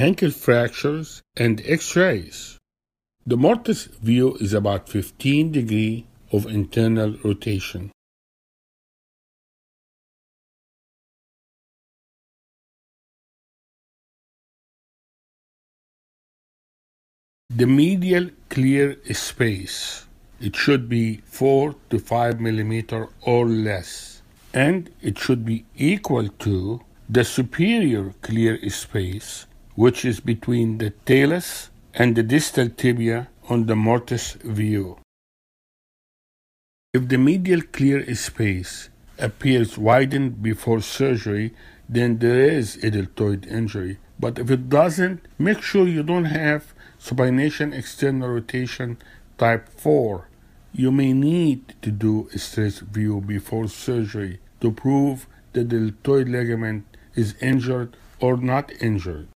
ankle fractures, and x-rays. The mortise view is about 15 degree of internal rotation. The medial clear space, it should be 4 to 5 millimeter or less, and it should be equal to the superior clear space, which is between the talus and the distal tibia on the mortise view. If the medial clear space appears widened before surgery, then there is a deltoid injury. But if it doesn't, make sure you don't have supination external rotation type 4. You may need to do a stress view before surgery to prove that the deltoid ligament is injured or not injured.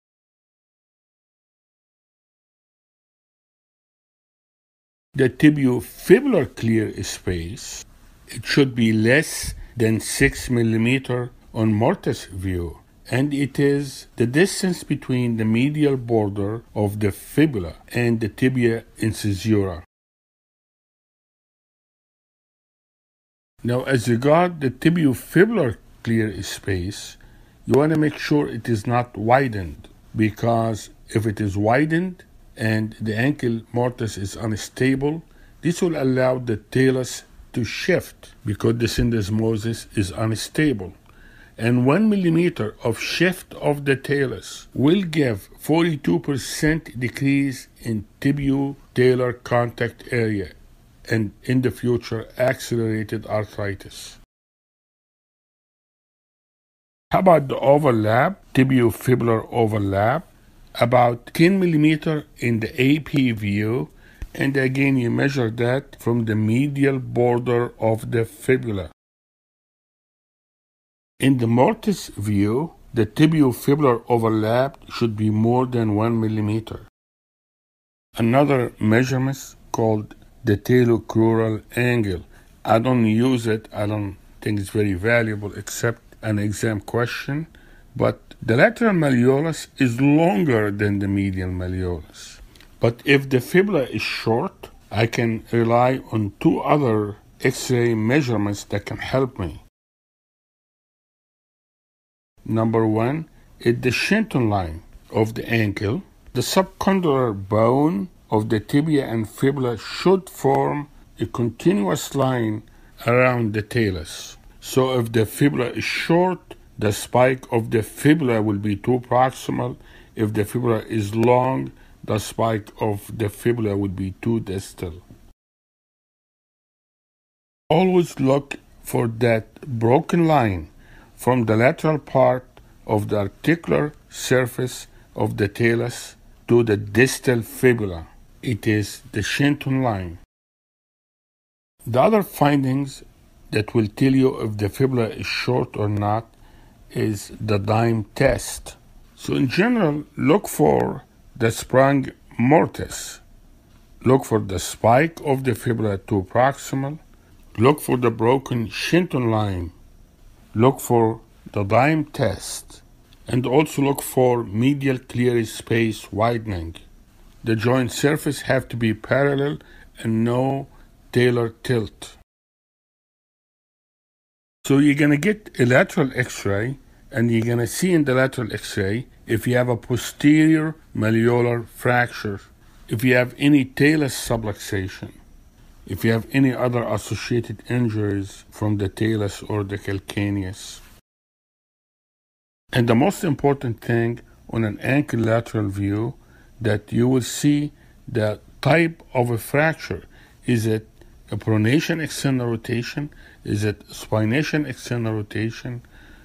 The tibiofibular clear space it should be less than 6 millimeter on mortise view and it is the distance between the medial border of the fibula and the tibia incisura. Now, as regard the tibiofibular clear space, you want to make sure it is not widened because if it is widened and the ankle mortise is unstable, this will allow the talus to shift because the syndesmosis is unstable and 1 millimeter of shift of the talus will give 42% decrease in tibio-talar contact area and in the future accelerated arthritis. How about the overlap, tibiofibular overlap? About 10 millimeter in the AP view, and again you measure that from the medial border of the fibula. In the mortise view, the tibiofibular overlap should be more than 1 millimeter. Another measurement called the talocrural angle. I don't use it, I don't think it's very valuable except an exam question, but the lateral malleolus is longer than the medial malleolus. But if the fibula is short, I can rely on two other X-ray measurements that can help me. Number one is the Shenton line of the ankle. The subchondral bone of the tibia and fibula should form a continuous line around the talus. So if the fibula is short, the spike of the fibula will be too proximal. If the fibula is long, the spike of the fibula will be too distal. Always look for that broken line from the lateral part of the articular surface of the talus to the distal fibula. It is the Shenton line. The other findings that will tell you if the fibula is short or not is the dime test. So in general, look for the sprung mortise. Look for the spike of the fibula to proximal. Look for the broken Shenton line look for the dime test and also look for medial clear space widening. The joint surface have to be parallel and no talar tilt. So you're going to get a lateral x-ray and you're going to see in the lateral x-ray if you have a posterior malleolar fracture, if you have any talus subluxation, if you have any other associated injuries from the talus or the calcaneus. And the most important thing on an ankle lateral view that you will see the type of a fracture. Is it a pronation external rotation? Is it supination external rotation?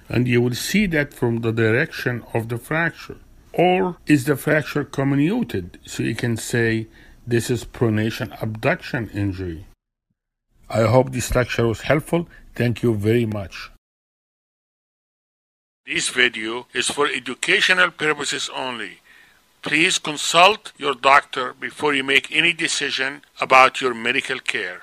And you will see that from the direction of the fracture. Or is the fracture comminuted? So you can say this is pronation abduction injury. I hope this lecture was helpful. Thank you very much. This video is for educational purposes only. Please consult your doctor before you make any decision about your medical care.